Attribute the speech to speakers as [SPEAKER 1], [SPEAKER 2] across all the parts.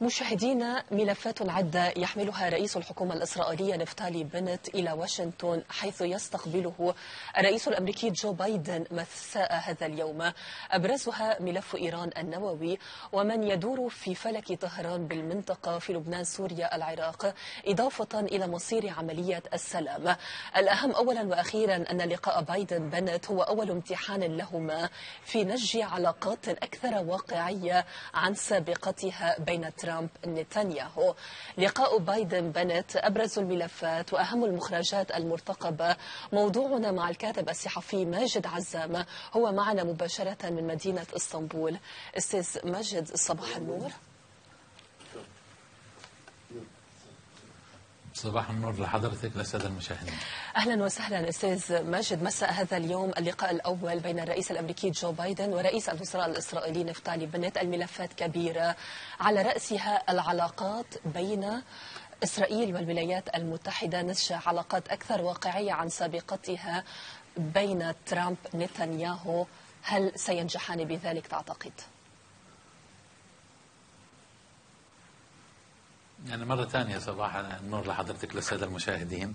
[SPEAKER 1] مشاهدينا ملفات عدة يحملها رئيس الحكومة الإسرائيلية نفتالي بنت إلى واشنطن حيث يستقبله الرئيس الأمريكي جو بايدن مساء هذا اليوم. أبرزها ملف إيران النووي ومن يدور في فلك طهران بالمنطقة في لبنان سوريا العراق إضافة إلى مصير عملية السلام. الأهم أولا وأخيرا أن لقاء بايدن بنت هو أول امتحان لهما في نج علاقات أكثر واقعية عن سابقتها بين ترامب نتنياهو. لقاء بايدن بنت أبرز الملفات وأهم المخرجات المرتقبة. موضوعنا مع الكاتب الصحفي ماجد عزام. هو معنا مباشرة من مدينة إسطنبول. أستاذ ماجد صباح النور.
[SPEAKER 2] صباح النور لحضرتك للسادة المشاهدين.
[SPEAKER 1] أهلا وسهلا أستاذ ماجد. مساء هذا اليوم اللقاء الأول بين الرئيس الأمريكي جو بايدن ورئيس الوزراء الإسرائيلي نفتالي بنت الملفات كبيرة. على رأسها العلاقات بين إسرائيل والولايات المتحدة. نسج علاقات أكثر واقعية عن سابقتها بين ترامب نتنياهو. هل سينجحان بذلك تعتقد؟
[SPEAKER 2] يعني مرة ثانية صباح النور لحضرتك للسادة المشاهدين.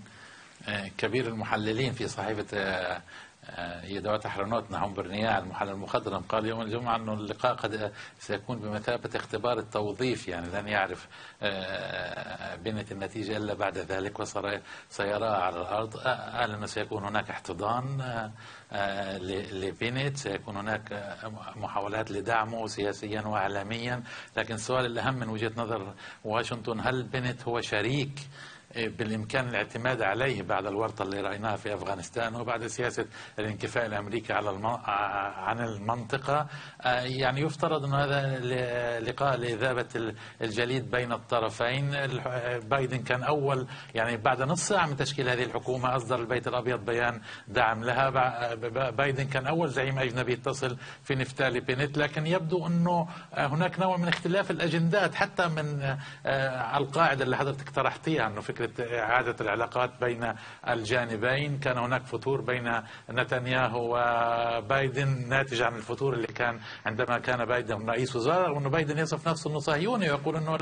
[SPEAKER 2] كبير المحللين في صحيفة يدوات حرنوت نعم برنياع المحلل المخضرم. قال يوم الجمعة أن اللقاء قد سيكون بمثابة اختبار التوظيف يعني لن يعرف بنت النتيجة إلا بعد ذلك وصار سيراها على الأرض. قال أنه سيكون هناك احتضان لبنت سيكون هناك محاولات لدعمه سياسيا وإعلاميا. لكن السؤال الأهم من وجهة نظر واشنطن هل بنت هو شريك بالإمكان الاعتماد عليه بعد الورطة اللي رأيناها في أفغانستان وبعد سياسة الانكفاء الأمريكي على الم... عن المنطقة. يعني يفترض انه هذا لقاء لإذابة الجليد بين الطرفين. بايدن كان أول يعني بعد نص ساعة من تشكيل هذه الحكومة أصدر البيت الأبيض بيان دعم لها. بايدن كان أول زعيم أجنبي يتصل في نفتالي بينت لكن يبدو أنه هناك نوع من اختلاف الأجندات حتى من القاعدة اللي حضرتك طرحتيها أنه فكرة فكرة إعادة العلاقات بين الجانبين. كان هناك فتور بين نتنياهو وبايدن ناتج عن الفتور اللي كان عندما كان بايدن رئيس وزراء وأنه بايدن يصف نفسه أنه صهيوني ويقول أنه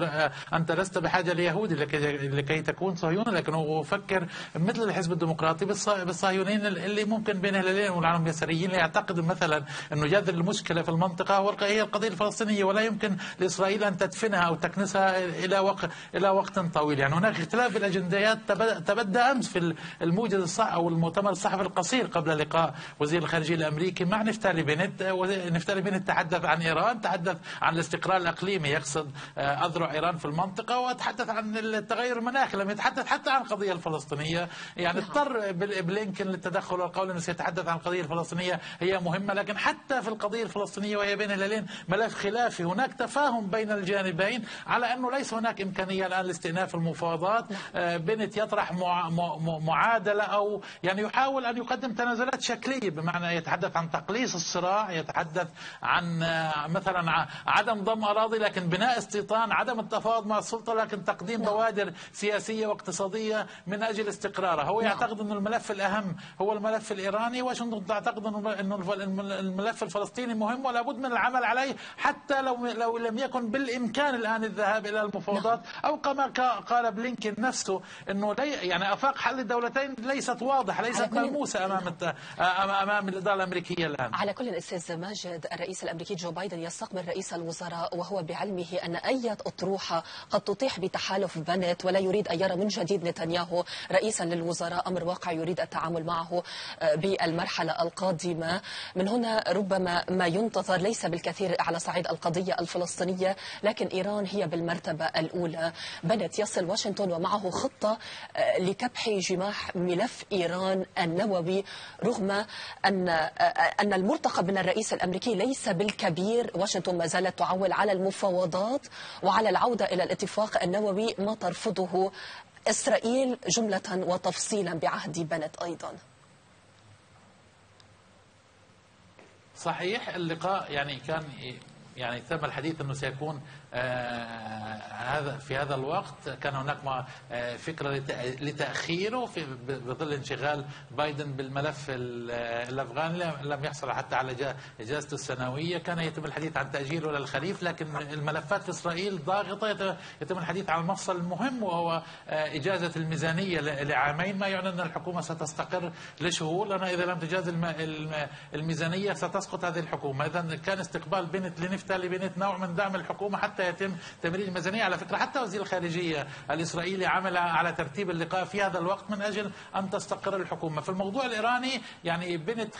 [SPEAKER 2] أنت لست بحاجة ليهودي لكي تكون صهيوني لكنه يفكر مثل الحزب الديمقراطي بالصهيونيين اللي ممكن بين هلالين والعالم اليساريين يعتقد مثلا أنه جذر المشكلة في المنطقة هي القضية الفلسطينية ولا يمكن لإسرائيل أن تدفنها أو تكنسها إلى وقت إلى وقت طويل. يعني هناك اختلاف الاجنديات تبدى أمس في الموجز الصح أو المؤتمر الصحفي القصير قبل لقاء وزير الخارجية الأمريكي مع نفتالي بنت نفتالي بنت تحدث عن إيران تحدث عن الاستقرار الإقليمي يقصد أذرع إيران في المنطقة وتحدث عن التغير المناخي لم يتحدث حتى عن القضية الفلسطينية. يعني اضطر بلينكن للتدخل والقول إنه سيتحدث عن القضية الفلسطينية هي مهمة لكن حتى في القضية الفلسطينية وهي بين الهلالين ملف خلافي. هناك تفاهم بين الجانبين على أنه ليس هناك إمكانية الآن لاستئناف المفاوضات. بنت يطرح معادلة أو يعني يحاول أن يقدم تنازلات شكلية بمعنى يتحدث عن تقليص الصراع يتحدث عن مثلا عدم ضم أراضي لكن بناء استيطان عدم التفاوض مع السلطة لكن تقديم بوادر سياسية واقتصادية من أجل استقرارها. هو يعتقد انه الملف الأهم هو الملف الإيراني واشنطن تعتقد انه الملف الفلسطيني مهم ولا بد من العمل عليه حتى لو لو لم يكن بالإمكان الآن الذهاب إلى المفاوضات أو كما قال بلينكن نفسه إنه لي يعني أفاق حل الدولتين ليست واضحه ليست ملموسة أمام أمام الإدارة الأمريكية الآن.
[SPEAKER 1] على كل أستاذ ماجد الرئيس الأمريكي جو بايدن يستقبل رئيس الوزراء وهو بعلمه أن أي أطروحة قد تطيح بتحالف بنت ولا يريد أن يرى من جديد نتنياهو رئيسا للوزراء أمر واقع يريد التعامل معه بالمرحلة القادمة. من هنا ربما ما ينتظر ليس بالكثير على صعيد القضية الفلسطينية لكن إيران هي بالمرتبة الأولى. بنت يصل واشنطن ومعه خطة لكبح جماح ملف إيران النووي رغم أن أن المرتقب من الرئيس الأمريكي ليس بالكبير. واشنطن ما زالت تعول على المفاوضات وعلى العودة إلى الاتفاق النووي ما ترفضه إسرائيل جملة وتفصيلا بعهد بنت أيضا.
[SPEAKER 2] صحيح اللقاء يعني كان يعني تم الحديث أنه سيكون آه هذا في هذا الوقت كان هناك آه فكرة لتأخيره في بظل انشغال بايدن بالملف الأفغاني لم يحصل حتى على إجازته السنوية. كان يتم الحديث عن تاجيله للخريف لكن الملفات في إسرائيل ضاغطة. يتم الحديث عن المفصل المهم وهو آه إجازة الميزانية لعامين. ما يعني أن الحكومة ستستقر لشهور. لأن إذا لم تجاز الميزانية ستسقط هذه الحكومة. اذا كان استقبال بنت لنفتالي بنت نوع من دعم الحكومة حتى يتم تمرير الميزانية. على فكرة حتى وزير الخارجية الإسرائيلي عمل على ترتيب اللقاء في هذا الوقت من أجل أن تستقر الحكومة. في الموضوع الإيراني يعني بنت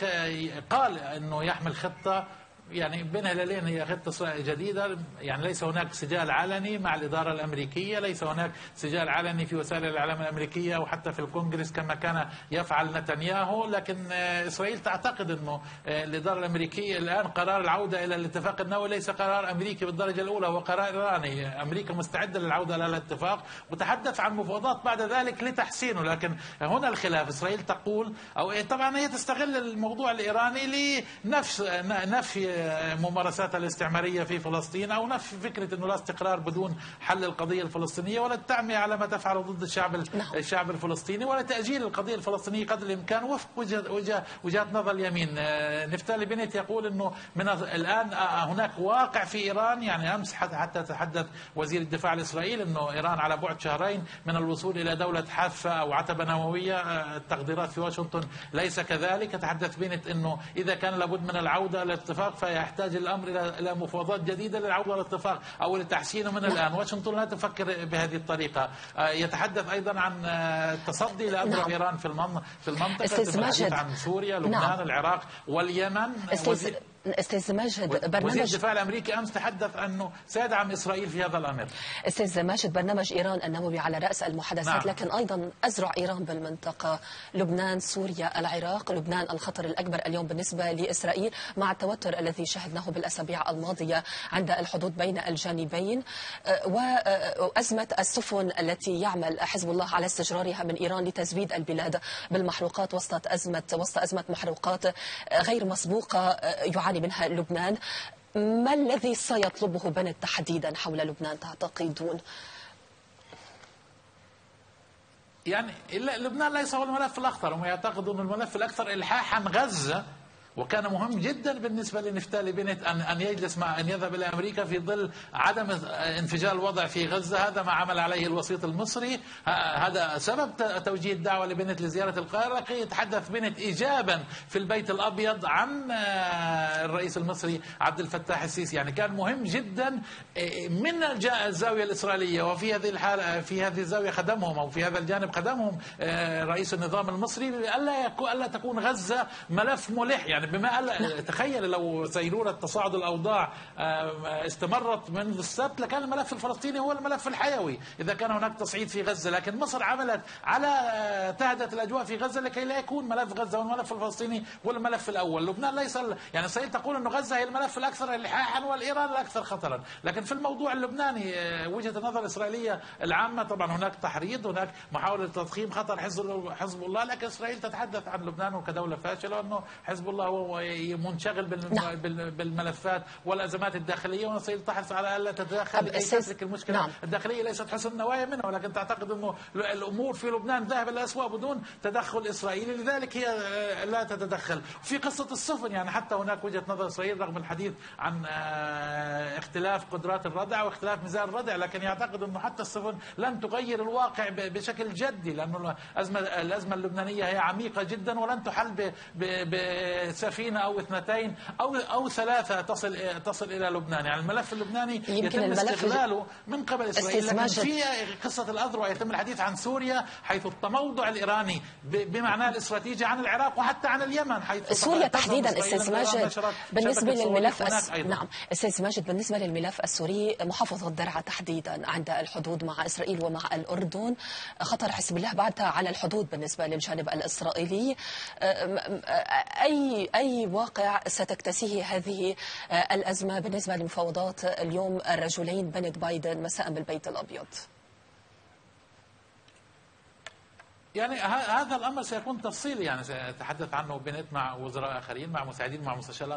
[SPEAKER 2] قال إنه يحمل خطة يعني بين هلالين هي خطة جديدة. يعني ليس هناك سجال علني مع الإدارة الأمريكية ليس هناك سجال علني في وسائل الإعلام الأمريكية وحتى في الكونغرس كما كان يفعل نتنياهو. لكن إسرائيل تعتقد أنه الإدارة الأمريكية الآن قرار العودة إلى الاتفاق النووي ليس قرار أمريكي بالدرجة الأولى هو قرار إيراني. أمريكا مستعدة للعودة إلى الاتفاق وتحدث عن مفاوضات بعد ذلك لتحسينه. لكن هنا الخلاف. إسرائيل تقول أو طبعا هي تستغل الموضوع الإيراني لنفس نفي ممارساتها الاستعمارية في فلسطين أو نفي فكرة أنه لا استقرار بدون حل القضية الفلسطينية ولا التعمية على ما تفعله ضد الشعب نعم. الشعب الفلسطيني ولا تأجيل القضية الفلسطينية قدر الإمكان. وفق وجهة وجهات نظر اليمين. آه، نفتالي بنت يقول أنه من الآن آه، هناك واقع في إيران. يعني أمس حتى تحدث وزير الدفاع الإسرائيلي أنه إيران على بعد شهرين من الوصول إلى دولة حافة أو عتبة نووية. آه، التقديرات في واشنطن ليس كذلك. تحدث بنت أنه إذا كان لابد من العودة الاتفاق فيحتاج الأمر إلى مفاوضات جديدة للعودة للاتفاق أو لتحسينه من الآن واشنطن لا تفكر بهذه الطريقة آه، يتحدث أيضا عن التصدي آه، لأذرع نعم. إيران في في المنطقة عن سوريا لبنان نعم. العراق واليمن
[SPEAKER 1] أستاذ ماجد
[SPEAKER 2] برنامج وزير الدفاع الأمريكي أمس تحدث أنه سيدعم إسرائيل في هذا الأمر.
[SPEAKER 1] أستاذ ماجد برنامج إيران النووي على رأس المحادثات نعم. لكن أيضا أزرع إيران بالمنطقة. لبنان سوريا العراق لبنان الخطر الأكبر اليوم بالنسبة لإسرائيل مع التوتر الذي شهدناه بالأسابيع الماضية عند الحدود بين الجانبين. أه، وأزمة السفن التي يعمل حزب الله على استجرارها من إيران لتزويد البلاد بالمحروقات وسط ازمه وسط أزمة محروقات غير مسبوقة أه، يعاني منها لبنان ما الذي سيطلبه بنت تحديدا حول لبنان تعتقدون؟
[SPEAKER 2] يعني لبنان ليس هو الملف الأخطر هم يعتقدون الملف الأكثر الحاحا غزة وكان مهم جدا بالنسبة لنفتالي بنت أن أن يجلس مع أن يذهب إلى أمريكا في ظل عدم انفجار الوضع في غزة. هذا ما عمل عليه الوسيط المصري. هذا سبب توجيه الدعوة لبنت لزيارة القاهرة. لكي يتحدث بنت إيجابا في البيت الأبيض عن آه، الرئيس المصري عبد الفتاح السيسي. يعني كان مهم جدا آه، من الزاوية الإسرائيلية. وفي هذه الحالة في هذه الزاوية خدمهم أو في هذا الجانب خدمهم آه، رئيس النظام المصري. ألا ألا تكون غزة ملف ملح. يعني بما نعم. تخيل لو سيرورة تصاعد الأوضاع استمرت منذ السبت لكان الملف الفلسطيني هو الملف الحيوي إذا كان هناك تصعيد في غزة لكن مصر عملت على آه، تهدئة الأجواء في غزة لكي لا يكون ملف غزة والملف الفلسطيني هو الملف الأول لبنان ليس يعني إسرائيل تقول أن غزة هي الملف الأكثر إلحاحا والإيران الأكثر خطرا لكن في الموضوع اللبناني آه، وجهة النظر الإسرائيلية العامة طبعا هناك تحريض هناك محاولة تضخيم خطر حزب الله لكن إسرائيل تتحدث عن لبنان كدولة فاشلة وأنه حزب الله هو منشغل نعم. بالملفات والأزمات الداخلية ونصير تحرص على الا تتدخل لكي تترك المشكلة نعم. الداخلية ليست حسن نوايا منها ولكن تعتقد أنه الأمور في لبنان ذاهبه الاسواء بدون تدخل إسرائيلي لذلك هي آه، لا تتدخل في قصة السفن يعني حتى هناك وجهة نظر إسرائيل رغم الحديث عن آه، اختلاف قدرات الردع واختلاف ميزان الردع لكن يعتقد أنه حتى السفن لن تغير الواقع بشكل جدي لأنه الأزمة الأزمة اللبنانية هي عميقة جدا ولن تحل بسفينه أو اثنتين أو أو ثلاثة تصل تصل إلى لبنان. يعني الملف اللبناني يتم الملف استغلاله من قبل اسرائيل لكن في قصة الأذرع يتم الحديث عن سوريا حيث التموضع الإيراني بمعناه الاستراتيجي عن العراق وحتى عن اليمن حيث
[SPEAKER 1] سوريا تحديدا أستاذ ماجد بالنسبة للملف أس... نعم. أستاذ ماجد بالنسبة للملف السوري محافظة درعا تحديدا عند الحدود مع إسرائيل ومع الأردن. خطر حزب الله بعدها على الحدود بالنسبة للجانب الإسرائيلي. أي اي واقع ستكتسيه هذه آه، الأزمة بالنسبة لمفاوضات اليوم الرجلين. بنت بايدن مساء بالبيت الأبيض.
[SPEAKER 2] يعني هذا الأمر سيكون تفصيلي يعني سيتحدث عنه بنت مع وزراء آخرين مع مساعدين مع مستشار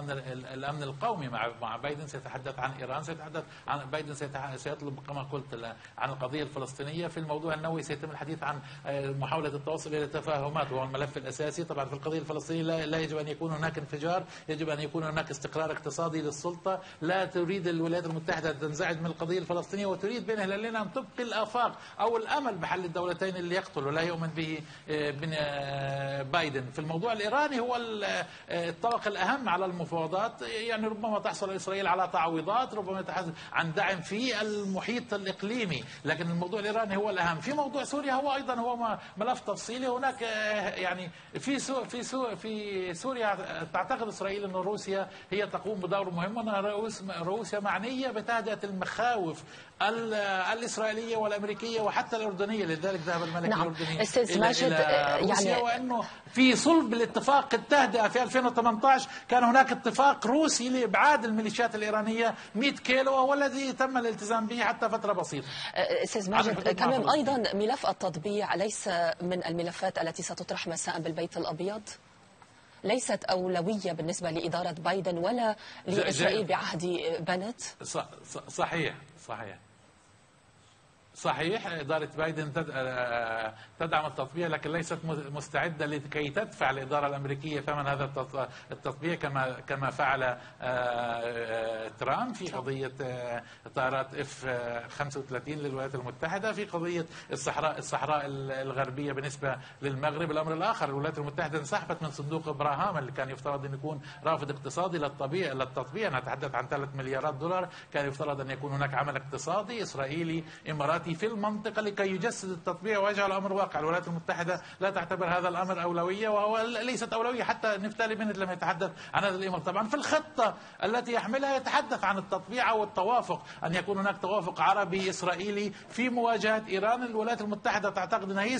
[SPEAKER 2] الأمن القومي مع مع بايدن سيتحدث عن إيران سيتحدث عن بايدن سيطلب كما قلت عن القضية الفلسطينية في الموضوع النووي سيتم الحديث عن محاولة التوصل إلى تفاهمات وهو الملف الأساسي. طبعا في القضية الفلسطينية لا يجب أن يكون هناك انفجار يجب أن يكون هناك استقرار اقتصادي للسلطة. لا تريد الولايات المتحدة أن تنزعج من القضية الفلسطينية وتريد بين هلالين أن تبقي الآفاق أو الأمل بحل الدولتين اللي يقتل ولا يؤمن به آه، بن آه، بايدن. في الموضوع الإيراني هو الطبق الأهم على المفاوضات. يعني ربما تحصل إسرائيل على تعويضات ربما تحصل عن دعم في المحيط الإقليمي. لكن الموضوع الإيراني هو الأهم. في موضوع سوريا هو أيضا هو ملف تفصيلي. هناك آه، يعني في سو في سو في سوريا تعتقد إسرائيل إن روسيا هي تقوم بدور مهم. أن روسيا معنية بتهدئة المخاوف الإسرائيلية والأمريكية وحتى الأردنية لذلك ذهب الملك
[SPEAKER 1] نعم.
[SPEAKER 2] الأردني
[SPEAKER 1] أستاذ ماجد
[SPEAKER 2] يعني وأنه في صلب الاتفاق التهدئة في 2018 كان هناك اتفاق روسي لإبعاد الميليشيات الإيرانية 100 كيلو وهو الذي تم الالتزام به حتى فترة بسيطة.
[SPEAKER 1] أستاذ ماجد كمان أيضا ملف التطبيع ليس من الملفات التي ستطرح مساء بالبيت الأبيض؟ ليست أولوية بالنسبة لإدارة بايدن ولا لإسرائيل بعهد بنت؟
[SPEAKER 2] صحيح صحيح صحيح إدارة بايدن آه، تدعم التطبيع لكن ليست مستعدة لكي تدفع الإدارة الأمريكية ثمن هذا التطبيع كما كما فعل آه، آه، ترامب في قضية طائرات إف 35 للولايات المتحدة في قضية الصحراء الصحراء الغربية بالنسبة للمغرب. الأمر الآخر الولايات المتحدة انسحبت من صندوق إبراهام اللي كان يفترض أن يكون رافد اقتصادي للطبيعة للتطبيع. نتحدث عن 3 مليارات دولار. كان يفترض أن يكون هناك عمل اقتصادي إسرائيلي إماراتي في المنطقة لكي يجسد التطبيع ويجعل الأمر واقع. الولايات المتحدة لا تعتبر هذا الأمر أولوية وهو ليست أولوية حتى نفتالي بنت لم يتحدث عن هذا الأمر. طبعا في الخطة التي يحملها يتحدث عن التطبيع أو التوافق أن يكون هناك توافق عربي إسرائيلي في مواجهة إيران. الولايات المتحدة تعتقد أنها هي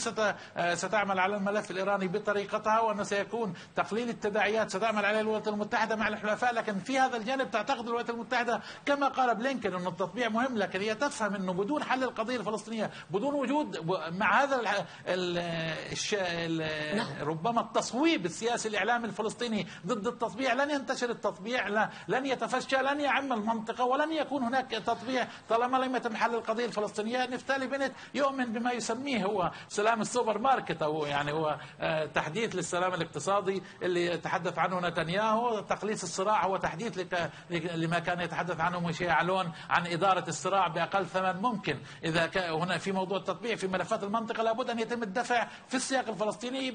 [SPEAKER 2] ستعمل على الملف الإيراني بطريقتها وأنه سيكون تقليل التداعيات ستعمل عليه الولايات المتحدة مع الحلفاء. لكن في هذا الجانب تعتقد الولايات المتحدة كما قال بلينكن أن التطبيع مهم لكن هي تفهم أنه بدون حل القضية الفلسطينية بدون وجود مع هذا ال ال نعم. ربما التصويب السياسي الإعلامي الفلسطيني ضد التطبيع لن ينتشر التطبيع لن يتفشى لن يعم المنطقة ولن يكون هناك تطبيع طالما لم يتم حل القضية الفلسطينية. نفتالي بنت يؤمن بما يسميه هو سلام السوبر ماركت أو يعني هو آه، تحديث للسلام الاقتصادي اللي تحدث عنه نتنياهو. تقليص الصراع هو تحديث لما كان يتحدث عنه موشي يعلون عن إدارة الصراع بأقل ثمن ممكن. إذا هنا في موضوع التطبيع في ملفات المنطقة لابد أن يتم الدفع في السياق الفلسطيني.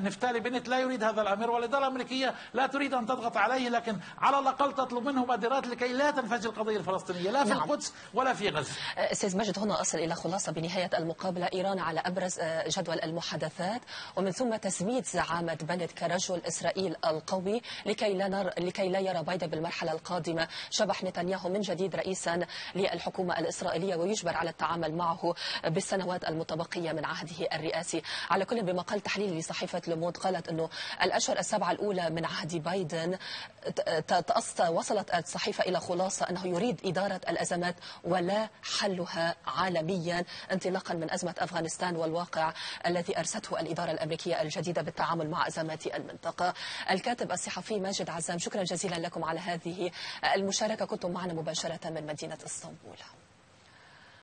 [SPEAKER 2] نفتالي بنت لا يريد هذا الأمر والإدارة الأمريكية لا تريد أن تضغط عليه لكن على الأقل تطلب منه مبادرات لكي لا تنفجر القضية الفلسطينية لا في نعم. القدس ولا في غزة.
[SPEAKER 1] أستاذ مجد هنا أصل إلى خلاصة بنهاية المقابلة إيران على أبرز آه، جدول المحادثات ومن ثم تسميت زعامة بنت كرجل إسرائيل القوي لكي لا, نر... لكي لا يرى بايدن بالمرحلة القادمة. شبح نتنياهو من جديد رئيسا للحكومة الإسرائيلية ويجبر على التعامل معه بالسنوات المتبقية من عهده الرئاسي. على كل بمقال تحليلي لصحيفة لومود قالت أنه الأشهر السبعة الأولى من عهد بايدن وصلت الصحيفة إلى خلاصة أنه يريد إدارة الأزمات ولا حلها عالميا. انطلاقا من أزمة أفغانستان والواقع الذي أرسته الإدارة الأمريكية الجديدة بالتعامل مع أزمات المنطقة. الكاتب الصحفي ماجد عزام شكرا جزيلا لكم على هذه المشاركة. كنتم معنا مباشرة من مدينة إسطنبول.